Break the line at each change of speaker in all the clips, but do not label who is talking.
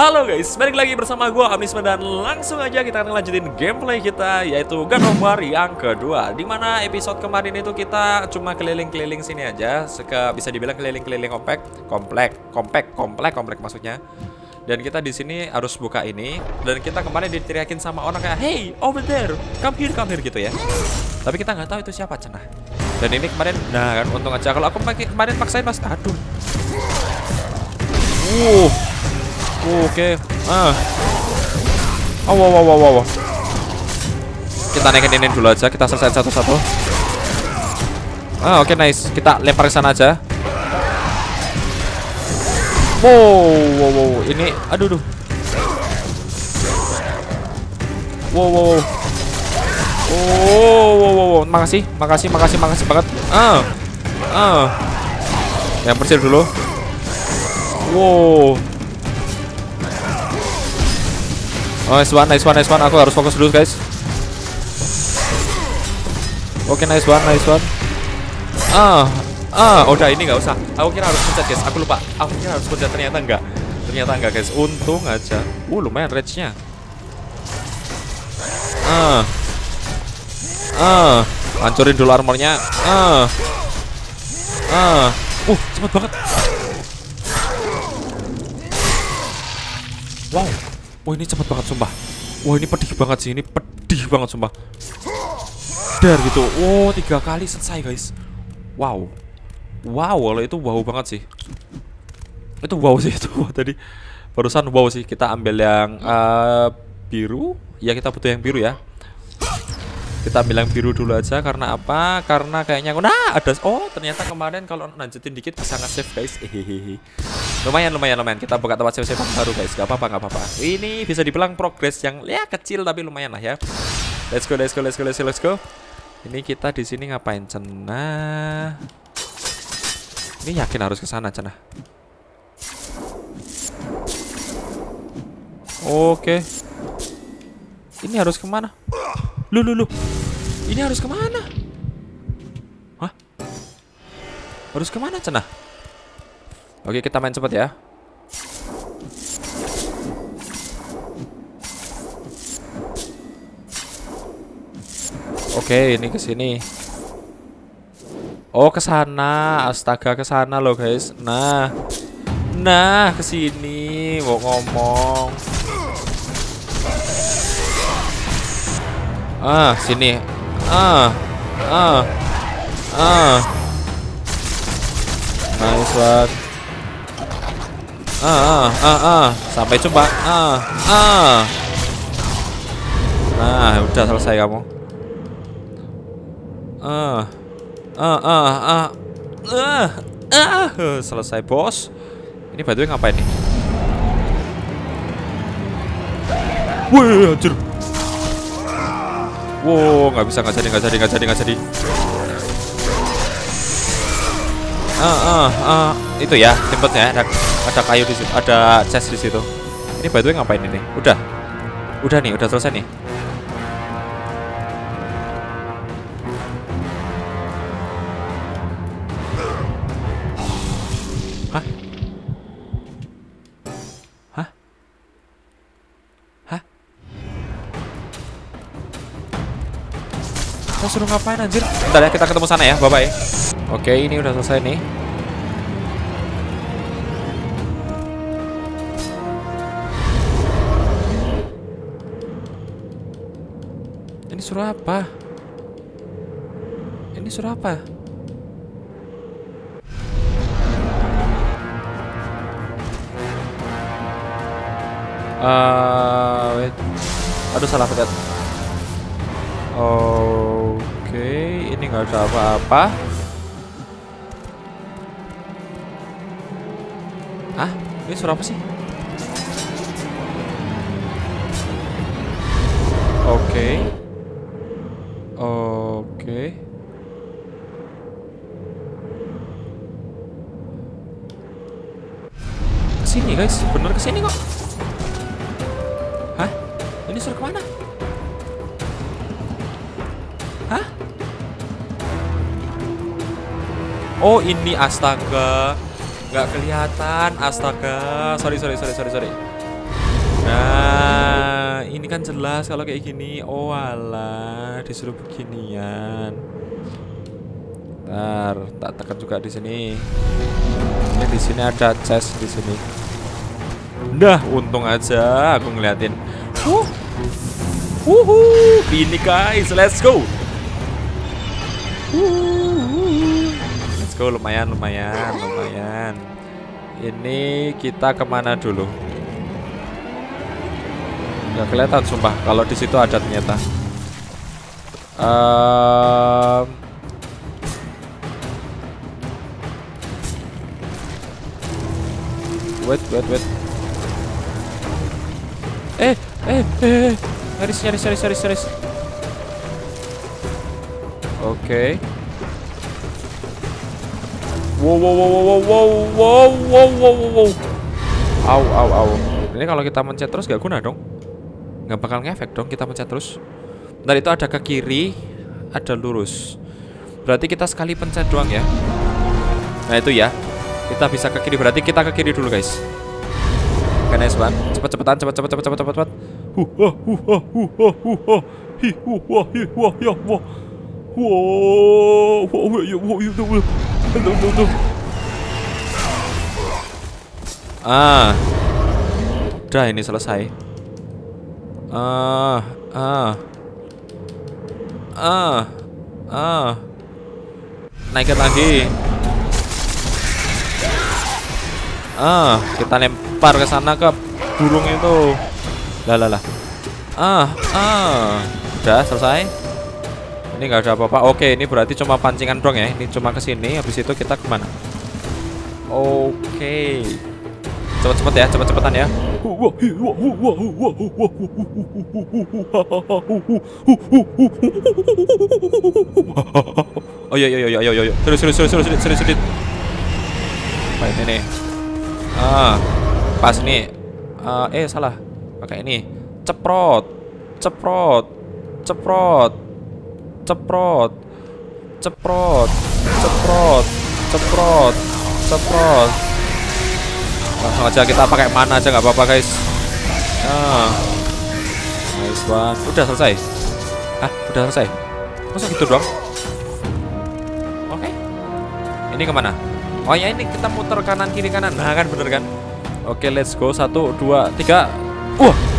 Halo guys, balik lagi bersama gue Amisma dan langsung aja kita akan lanjutin gameplay kita yaitu God of War yang kedua. Di mana episode kemarin itu kita cuma keliling-keliling sini aja, Seka, bisa dibilang keliling-keliling komplek, komplek, komplek, komplek, komplek maksudnya. Dan kita di sini harus buka ini dan kita kemarin diteriakin sama orang kayak Hey over there, come here, come here gitu ya. Tapi kita nggak tahu itu siapa cenah. Dan ini kemarin, nah kan untung aja kalau aku kemarin paksain mas, aduh. Uh, Oke. Ah. Oh, wow, wow, wow, wow. Kita naikin ini dulu aja. Kita selesai satu-satu. Ah, oke, nice. Kita lempar ke sana aja. Wow, wow, wow. Ini, aduh, aduh. Wow, wow, wow. Oh, wow, wow, wow. Makasih, makasih, makasih, makasih banget. Ah, ah. Yang bersih dulu. Wow. Nice one, nice one, nice one. Aku harus fokus dulu, guys. Oke, nice one, nice one. Ah, ah, udah ini nggak usah. Aku kira harus pencet, guys. Aku lupa. Aku kira harus pencet, ternyata enggak. Ternyata enggak, guys. Untung aja. Uh, lumayan range-nya. Ah. Ah, hancurin dulu armornya. Ah. Ah. Uh, cepet banget. Wow. Wah ini cepet banget sumpah. Wah ini pedih banget sih Ini pedih banget sumpah. Dar gitu. Oh tiga kali selesai guys. Wow. Wow kalau itu wow banget sih. Itu wow sih itu tadi Barusan wow sih Kita ambil yang uh, biru. Ya kita butuh yang biru ya kita ambil yang biru dulu aja karena apa? Karena kayaknya nah ada oh ternyata kemarin kalau lanjutin dikit bisa nge-save guys. Hehehe. Lumayan lumayan lumayan kita buka tempat save-save baru guys. Gak apa-apa gak apa-apa. Ini bisa dibilang progres yang ya kecil tapi lumayan lah ya. Let's go let's go let's go let's go let's go. Ini kita di sini ngapain cenah? Ini yakin harus ke sana cenah. Oke. Ini harus ke mana? Lu lu lu. Ini harus ke mana? Hah? Harus ke mana cenah? Oke kita main cepet ya. Oke ini ke sini. Oh ke sana, astaga ke sana loh guys. Nah, nah ke sini mau ngomong. Ah, sini. Ah. Ah. Ah. Nice one. Ah, ah, ah, ah. Sampai jumpa. Ah. Ah. Nah, udah selesai kamu. Ah. Ah, ah, ah. Ah. Ah. Selesai, Bos. Ini batu ngapain nih? Wih, anjir. Wow, nggak bisa nggak jadi nggak jadi nggak jadi nggak jadi. Ah, ah, ah, itu ya, tempatnya ada ada kayu di situ, ada chest di situ. Ini by the ngapain ini? Udah, udah nih, udah selesai nih. Suruh ngapain anjir? Bentar ya, kita ketemu sana ya. Bye bye. Oke, ini udah selesai nih. Ini suruh apa? Ini suruh apa? Uh, wait. Aduh salah pencet. Ini nggak ada apa-apa. Hah? Ini suara apa sih? Oke. Oke. Ke sini guys, bener ke sini kok. Hah? Ini suruh ke mana? Oh ini astaga nggak kelihatan astaga sorry sorry sorry sorry sorry Nah, ini kan jelas kalau kayak gini. Oh alah, disuruh beginian. Ntar, tak tekan juga di sini. Ini di sini ada chest di sini. Nah, untung aja aku ngeliatin. Uh. Wuhu, ini guys, let's go. Wuhu. Go, lumayan, lumayan, lumayan. Ini kita ke mana dulu? Nggak kelihatan sumpah kalau di situ ada ternyata. Um, wait, wait, wait. Eh, eh, eh, eh. nyaris, nyaris, nyaris, nyaris, nyaris. Oke. Wow, wow, wow, wow, wow, wow, wow, wow, wow, wow. Au, au, au. Ini kalau kita mencet terus gak guna dong. Nggak bakal ngefek dong kita pencet terus. Bentar itu ada ke kiri, ada lurus. Berarti kita sekali pencet doang ya. Nah itu ya. Kita bisa ke kiri. Berarti kita ke kiri dulu guys. Oke nice one. Cepet cepetan, cepet cepet cepet cepet cepet cepet. Huh, huh, huh, huh, huh, huh, huh, huh. Hi, huh, ya, wah. Wow, wow, ya, wow, ya, wow. Aduh, aduh, aduh. Ah, udah ini selesai. Ah, ah, ah, ah. Naikin lagi. Ah, kita lempar ke sana ke burung itu. Lah lah lah. Ah, ah. Udah selesai. Ini nggak ada apa-apa. Oke, ini berarti cuma pancingan doang ya. Ini cuma ke sini. Habis itu kita ke mana? Oke. Cepet-cepet ya, cepet-cepetan ya. Oh iya iya iya iya iya. Terus terus terus terus terus terus. Apa ini? Ah, pas nih. Ah, eh salah. Pakai ini. Ceprot. Ceprot. Ceprot. Ceprot. Ceprot. Ceprot. Ceprot. Ceprot. Langsung aja kita pakai mana aja nggak apa-apa guys. Ah. Nice one. Udah selesai. Hah? Udah selesai? Masa gitu doang? Oke. Ini ke mana? Oh ya ini kita muter kanan kiri kanan. Nah kan bener kan? Oke let's go. Satu, dua, tiga. Wah.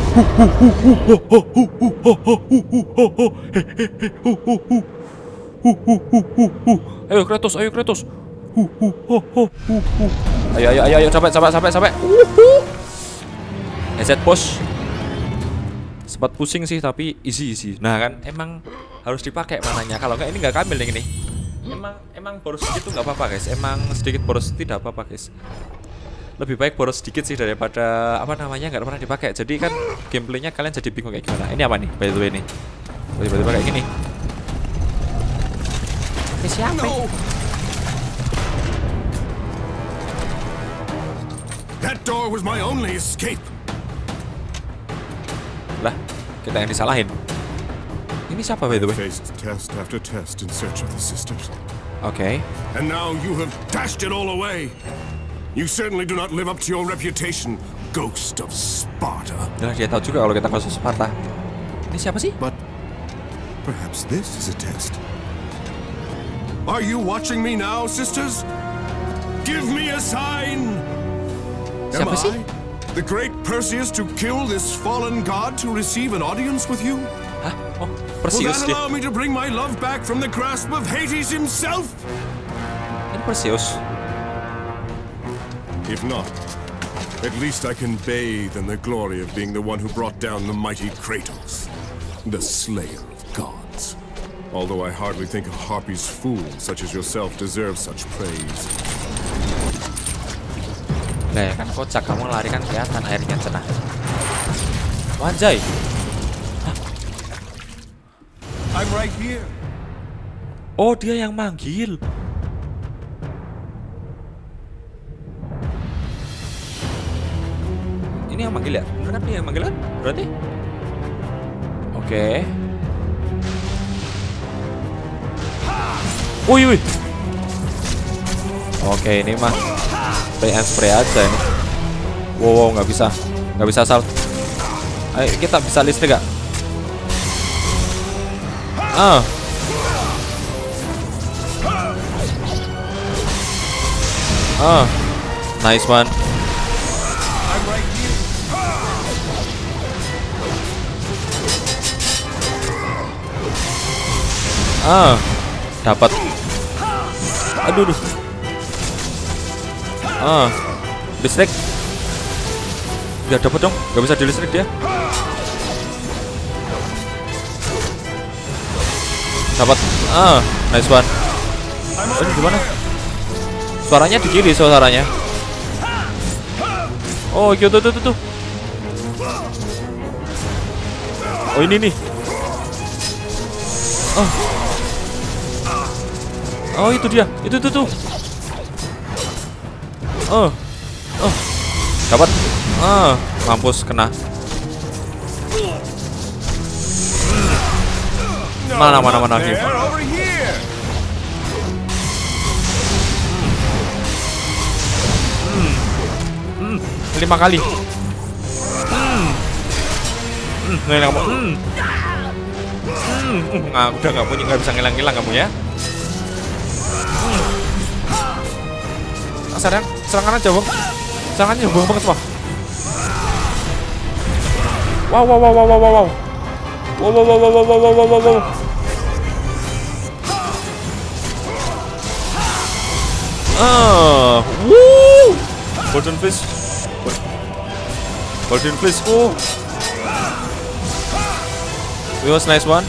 Ayo Kratos, ayo Kratos. Ayo ayo ayo ayo sampai sampai sampai sampai. EZ push. Sempat pusing sih tapi easy easy. Nah kan emang harus dipakai mananya. Kalau nggak ini nggak kamil yang ini. Emang emang boros sedikit tuh nggak apa-apa guys. Emang sedikit boros tidak apa-apa guys. Lebih baik boros sedikit sih daripada apa namanya nggak pernah dipakai. Jadi kan gameplaynya kalian jadi bingung kayak gimana. Ini apa nih? By the way nih. Tiba-tiba kayak gini. Ini siapa?
No! That door was my only escape.
Lah, kita yang disalahin. Ini siapa by the way?
Test after test in search of the sisters.
Oke.
And now you have dashed it all away. You certainly do not live up to your reputation, ghost of Sparta.
Nah, dia tahu juga kalau kita kasus Sparta. Ini siapa sih?
But perhaps this is a test. Are you watching me now, sisters? Give me a sign! Am
Siapa sih?
I the great Perseus to kill this fallen god to receive an audience with you?
Hah? Oh,
Will
Perseus
that allow me to bring my love back from the grasp of Hades himself?
Ini Perseus.
If not, at least I can bathe in the glory of being the one who brought down the mighty Kratos, the slayer of gods. Although I hardly think a Harpy's fool such as yourself deserves such praise.
Lah ya kan kocak kamu lari kan kelihatan airnya cenah. Wanjay.
I'm right here.
Oh, dia yang manggil. Ini yang manggil ya? Bener kan dia yang manggil kan? Berarti? Oke. Wih, wih. Oke, ini mah spray and spray aja ini. Wow, wow, nggak bisa, nggak bisa asal Ayo kita bisa listrik gak? Ah. Ah. Nice one. Ah. Dapat. Aduh, aduh. Ah. Listrik. Gak dapat dong. Gak bisa di listrik dia. Dapat. Ah, nice one. Ini gimana? Suaranya di kiri suaranya. Oh, gitu tuh tuh tuh. Oh, ini nih. Oh. Oh, itu dia. Itu tuh tuh. Oh. Oh. Dapat. Ah, mampus kena. Mana mana mana Kim?
over here!
lima kali. Hmm. Hmm, ngilang kamu. Hmm. Hmm, hmm, nggak, udah nggak punya, nggak bisa ngilang-ngilang kamu ya. Serang, serangan aja bang. Serangannya bang banget semua. Wow, wow, wow, wow, wow, wow, wow. Wow, wow, wow, wow, wow, wow, wow. Ah, woo! Golden fish. Golden fish. Oh. It was nice one.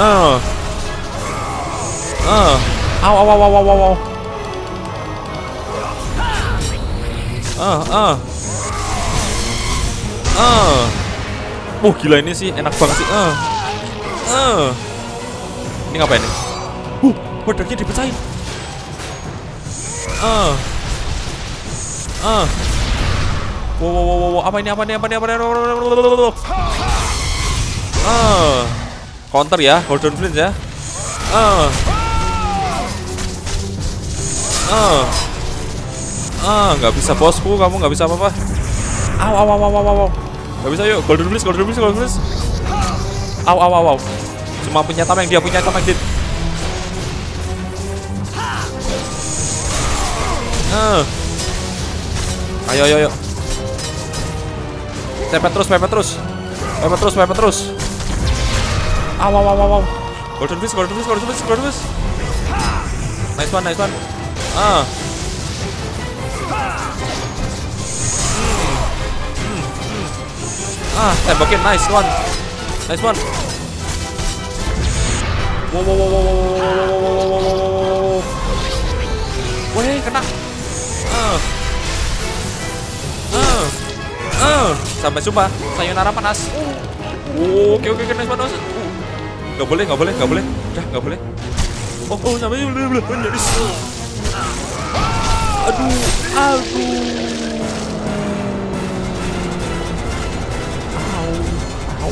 Ah. Ah. Ow, ow, ow, ow, ow, ow, Ah, ah. Ah. Wah, gila ini sih enak banget sih. Ah. Ah. Ini ngapain nih? Uh, pedangnya dipecahin. Ah. Ah. Wow, wow, wow, wow, apa ini? Apa ini? Apa ini? Apa ini? Ah. Counter ya, Golden Flint ya. Ah. Ah. Ah, nggak bisa bosku, kamu nggak bisa apa-apa. Aw, aw, aw, aw, aw, aw. Nggak bisa yuk, Golden Flint, Golden Flint, Golden Flint. Aw, aw, aw, aw. Cuma punya tameng dia punya tameng dit. Ah. Ayo, ayo, ayo. Pepet terus, pepet terus. Pepet terus, pepet terus. Aw, aw, aw, aw, aw. Golden Fist, Golden Fist, Golden Fist, Golden Fist. Nice one, nice one. Ah. Ah, tembakin. Nice one. Nice one. Wow, wow, wow, wow, wow, wow, wow, Weh, kena. Uh. Uh. Uh. Sampai jumpa. Sayonara panas. Oke, oke, oke. Nice one, nice one. Gak boleh, gak boleh, gak boleh. Udah, gak boleh. Oh, oh, sampai jumpa. Aduh, aduh.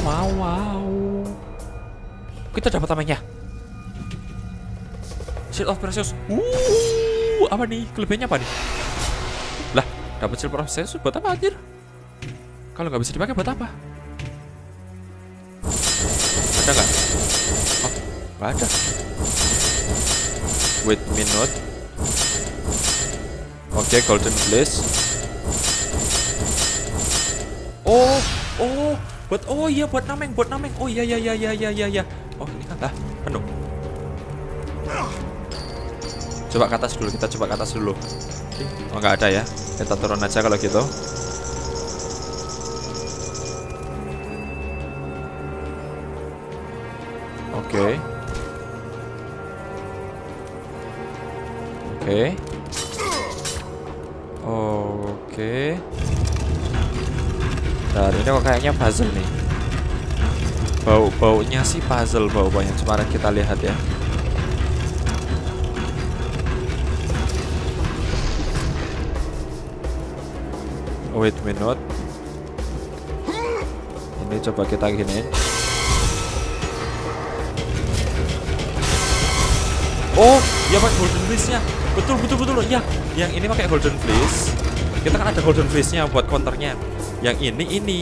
Au, au. Kita dapat tamengnya. Shield of Precious. Uh, apa nih? Kelebihannya apa nih? Lah, dapat Shield of Precious buat apa anjir? Kalau nggak bisa dipakai buat apa? Ada nggak? Oh, nggak ada. Wait minute. Oke, Golden Blaze. Oh, oh, buat oh iya buat nameng, buat nameng. Oh iya iya iya iya iya iya. iya. Oh ini lah penuh. Coba ke atas dulu, kita coba ke atas dulu. Oh nggak ada ya. Kita turun aja kalau gitu. Oke. Oke. Oke. Dan ini kok kayaknya puzzle nih. Bau-baunya sih puzzle bau-baunya. Cuma kita lihat ya. Wait minute. Ini coba kita giniin. Oh, ya pakai golden fleece-nya. Betul betul betul. Ya, yang ini pakai golden fleece. Kita kan ada golden fleece-nya buat counternya. Yang ini ini.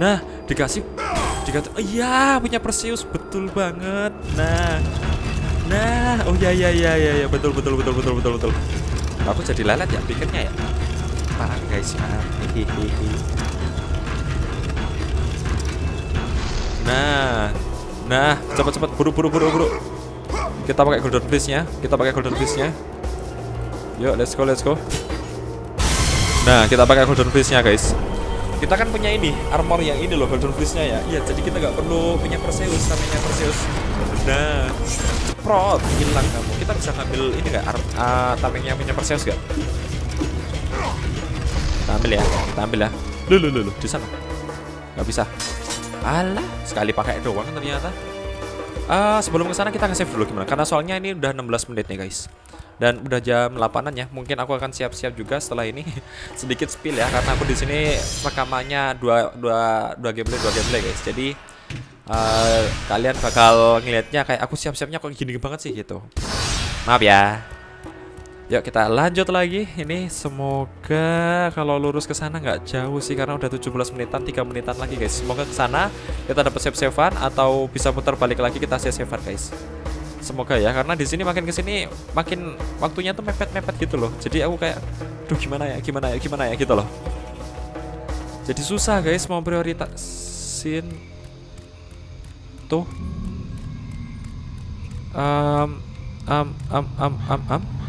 Nah, dikasih dikasih iya punya Perseus betul banget. Nah. Nah, oh ya ya ya ya ya betul betul betul betul betul betul. Aku jadi lelet ya pikirnya ya. Parah guys. Nah, nah, cepat cepat buru buru buru buru. Kita pakai golden fish-nya, kita pakai golden fish-nya. Yuk, let's go, let's go. Nah, kita pakai golden fish-nya, guys. Kita kan punya ini, armor yang ini loh, golden fish-nya ya. Iya, jadi kita nggak perlu punya Perseus, namanya Perseus. Nah, ceprot, hilang kamu. Kita bisa ngambil ini nggak, uh, tamengnya punya Perseus nggak? Kita ambil ya, kita ambil ya. Loh, loh, loh, loh, di sana. Nggak bisa. Alah, sekali pakai doang ternyata. Uh, sebelum ke sana kita nge-save dulu gimana? Karena soalnya ini udah 16 menit nih guys. Dan udah jam 8-an ya. Mungkin aku akan siap-siap juga setelah ini sedikit spill ya karena aku di sini rekamannya dua dua dua gameplay dua gameplay guys. Jadi uh, kalian bakal ngelihatnya kayak aku siap-siapnya kok gini banget sih gitu. Maaf ya. Yuk kita lanjut lagi. Ini semoga kalau lurus ke sana nggak jauh sih karena udah 17 menitan, 3 menitan lagi guys. Semoga ke sana kita dapat save-savean atau bisa putar balik lagi kita save-savean guys. Semoga ya karena di sini makin ke sini makin waktunya tuh mepet-mepet gitu loh. Jadi aku kayak duh gimana ya, gimana ya, gimana ya gitu loh. Jadi susah guys mau prioritasin tuh um um um um um, um.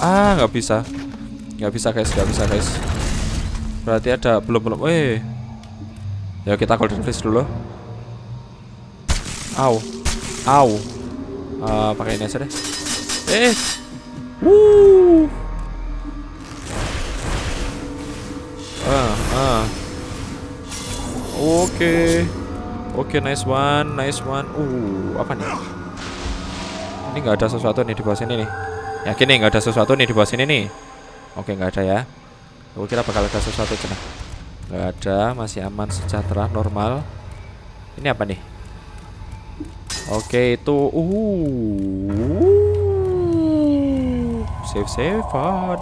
Ah, nggak bisa. Nggak bisa, guys. Nggak bisa, guys. Berarti ada belum belum. Eh. Ya kita golden fish dulu. Au. Au. Uh, pakai ini aja deh. Eh. Wuh. Ah, ah. Oke. Oke, nice one, nice one. Uh, apa nih? Ini nggak ada sesuatu nih di bawah sini nih. Yakin nih nggak ada sesuatu nih di bawah sini nih? Oke nggak ada ya. Aku kira bakal ada sesuatu cina. Nggak ada, masih aman, sejahtera, normal. Ini apa nih? Oke itu, uh, save savean.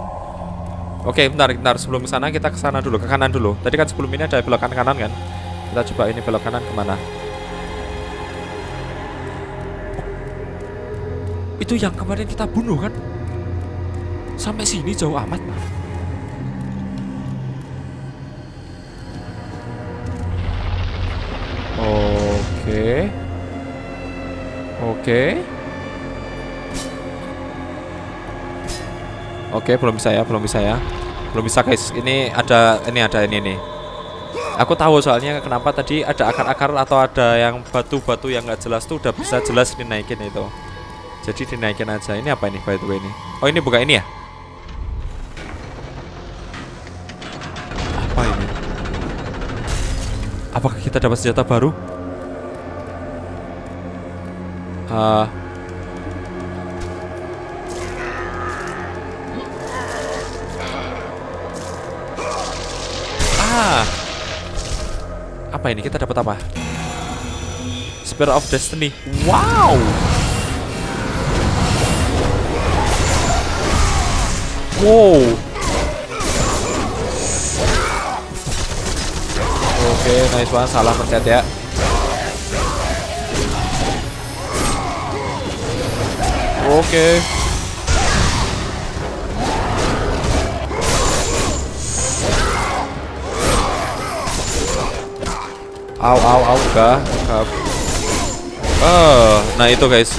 Oke bentar, bentar sebelum ke sana kita ke sana dulu, ke kanan dulu. Tadi kan sebelum ini ada belokan kanan kan? Kita coba ini belok kanan ke mana? Itu yang kemarin kita bunuh kan? Sampai sini jauh amat. Oke. Oke. Oke, belum bisa ya, belum bisa ya. Belum bisa guys. Ini ada ini ada ini nih. Aku tahu soalnya kenapa tadi ada akar-akar atau ada yang batu-batu yang nggak jelas tuh udah bisa jelas dinaikin itu. Jadi dinaikin aja. Ini apa ini by the way ini? Oh ini buka ini ya? Apakah kita dapat senjata baru? Uh, ah, apa ini? Kita dapat apa? Spear of Destiny. Wow. Wow. Oke, nice one. Salah pencet ya. Oke. Au au au gak. Oh, nah itu guys.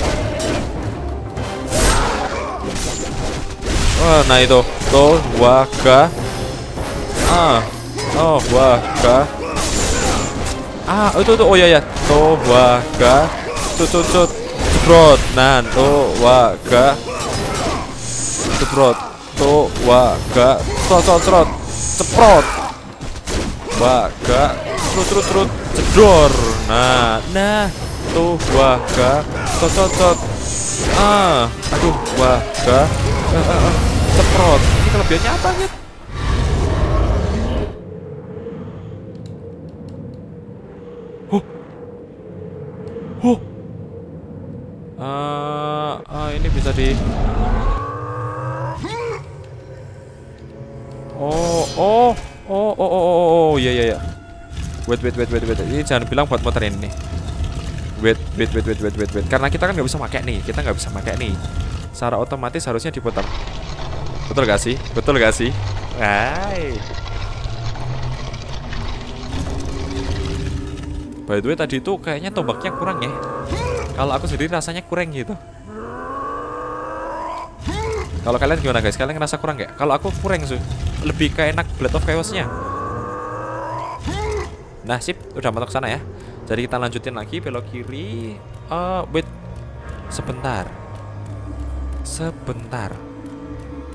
Oh, nah itu. Tuh, waga. Ah. Oh, waga. Ah, itu tuh. Oh iya ya. Tuh, waga. Cut cut cut. Ceprot. Nah, tuh, waga. Ceprot. Tuh, waga. Trot trot trot. Ceprot. Waga. Trut trut trut. Cedor. Nah, nah. Tuh, waga. Trot trot. Ah, aduh, waga. Uh. Ceprot. Ini kelebihannya apa gitu? Huh. Huh. Uh, ini bisa di Oh, oh, oh, oh, oh, oh, oh, iya, iya, iya. Wait, wait, wait, wait, wait. Ini jangan bilang buat motor ini. Wait, wait, wait, wait, wait, wait, wait. Karena kita kan nggak bisa pakai nih, kita nggak bisa pakai nih. Secara otomatis harusnya diputar. Betul gak sih? Betul gak sih? Hai. By the way tadi itu kayaknya tombaknya kurang ya. Kalau aku sendiri rasanya kurang gitu. Kalau kalian gimana guys? Kalian ngerasa kurang gak? Kalau aku kurang sih. Lebih kayak enak Blade of Chaos-nya. Nah, sip, udah masuk sana ya. Jadi kita lanjutin lagi belok kiri. Eh, wait. Sebentar. Sebentar.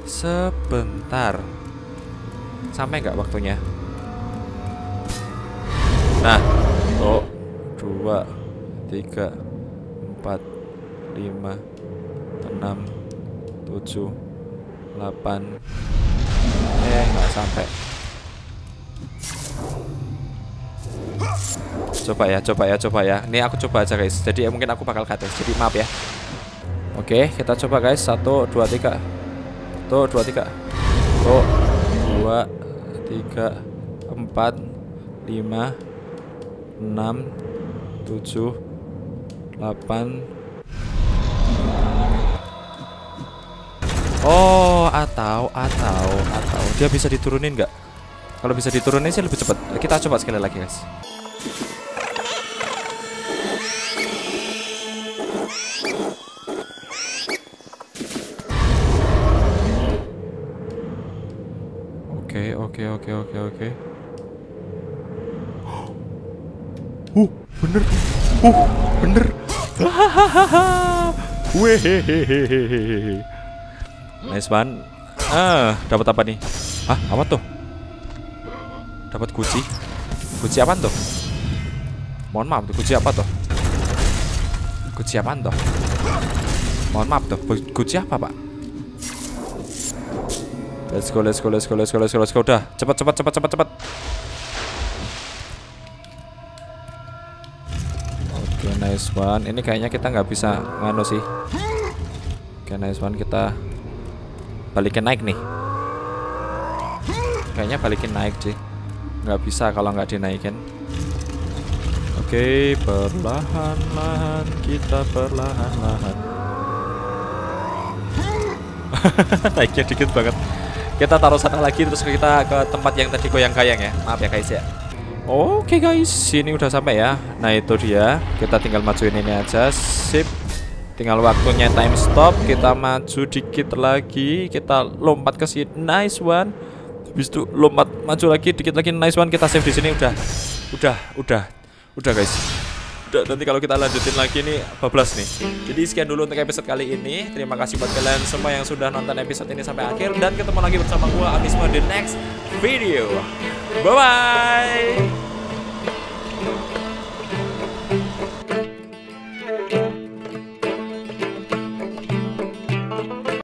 Sebentar. Sampai nggak waktunya? Nah, tuh dua, tiga, empat, lima, enam, tujuh, delapan. Eh, nggak sampai. Coba ya, coba ya, coba ya. Ini aku coba aja guys. Jadi ya, mungkin aku bakal cut. Jadi maaf ya. Oke, kita coba guys. Satu, dua, tiga. Tuh, dua, tiga. Tuh, dua, tiga, empat, lima, enam, tujuh, delapan. Oh, atau, atau, atau dia bisa diturunin nggak? Kalau bisa diturunin sih lebih cepat. Kita coba sekali lagi guys. Oke, oke, oke, oke, oke. Uh, bener. Uh, bener. Wehehehehe. Nice one. Ah, dapat apa nih? Ah, apa tuh? Dapat kunci. Kunci apa tuh? Mohon maaf, kunci apa tuh? Kunci apa tuh? Mohon maaf tuh, kunci apa, Pak? Let's go, let's go, let's go, let's go, let's go, let's go. Udah, cepat, cepat, cepat, cepat, cepat. Oke, nice one. Ini kayaknya kita nggak bisa nganu sih. Oke, nice one. Kita balikin naik nih. Kayaknya balikin naik sih. Nggak bisa kalau nggak dinaikin. Oke, perlahan-lahan kita perlahan-lahan. Naiknya dikit banget. Kita taruh sana lagi terus kita ke tempat yang tadi goyang-kayang ya. Maaf ya guys ya. Oke guys, sini udah sampai ya. Nah itu dia. Kita tinggal majuin ini aja. Sip. Tinggal waktunya time stop. Kita maju dikit lagi. Kita lompat ke sini. Nice one. Habis itu lompat maju lagi dikit lagi. Nice one. Kita save di sini udah. Udah, udah. Udah guys. Udah, nanti kalau kita lanjutin lagi nih bablas nih. Jadi sekian dulu untuk episode kali ini. Terima kasih buat kalian semua yang sudah nonton episode ini sampai akhir dan ketemu lagi bersama gua Amisma di next video. Bye bye.